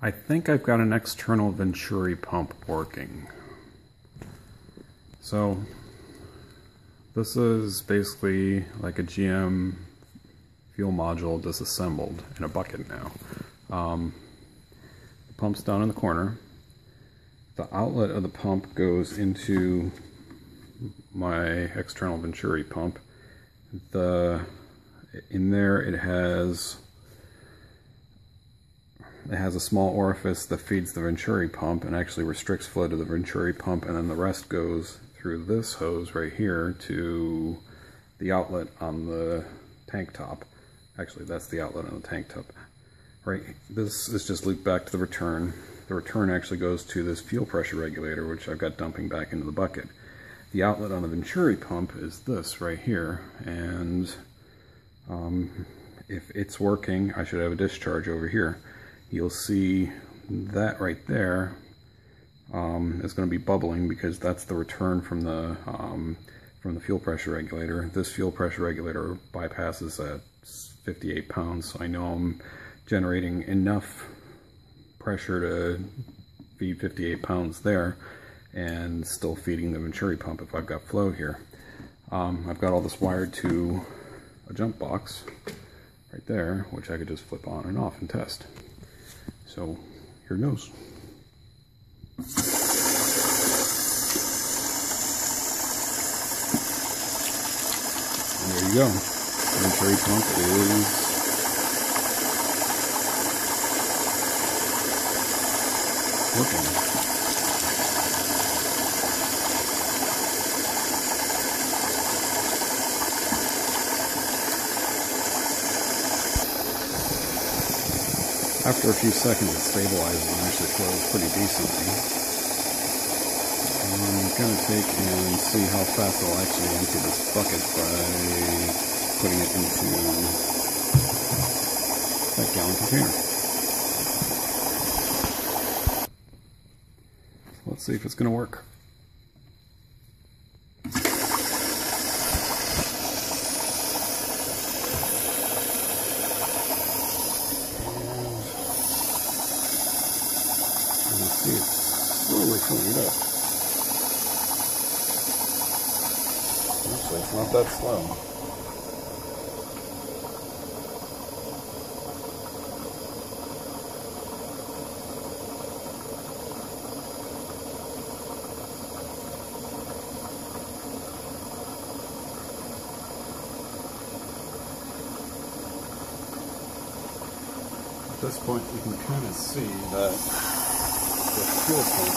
I think I've got an external Venturi pump working. So this is basically like a GM fuel module disassembled in a bucket now. Um, the pump's down in the corner. The outlet of the pump goes into my external Venturi pump. The in there it has it has a small orifice that feeds the Venturi pump and actually restricts flow to the Venturi pump and then the rest goes through this hose right here to the outlet on the tank top. Actually, that's the outlet on the tank top. Right, this is just looped back to the return. The return actually goes to this fuel pressure regulator, which I've got dumping back into the bucket. The outlet on the Venturi pump is this right here, and um, if it's working, I should have a discharge over here you'll see that right there um, is going to be bubbling because that's the return from the um, from the fuel pressure regulator. This fuel pressure regulator bypasses at 58 pounds, so I know I'm generating enough pressure to feed 58 pounds there and still feeding the Venturi pump if I've got flow here. Um, I've got all this wired to a jump box right there, which I could just flip on and off and test. So here goes. And there you go. Venturi pump is working. After a few seconds it stabilizes and actually flows pretty decently. Um, I'm going to take and see how fast I'll actually empty this bucket by putting it into that gallon container. Let's see if it's going to work. You see it's slowly filling up. Actually, it's not that slow. At this point, you can kind of see that the fuel pump.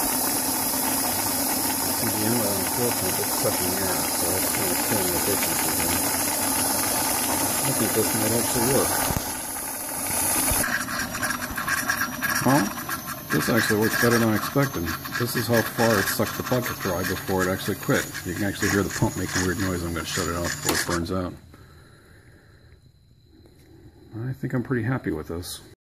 See the inlet on the fuel pump, it's sucking air, so it's kind of killing the efficiency there. I think this might actually work. Well, this actually works better than I expected. This is how far it sucked the bucket dry before it actually quit. You can actually hear the pump making weird noise. I'm going to shut it off before it burns out. I think I'm pretty happy with this.